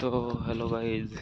तो hello guys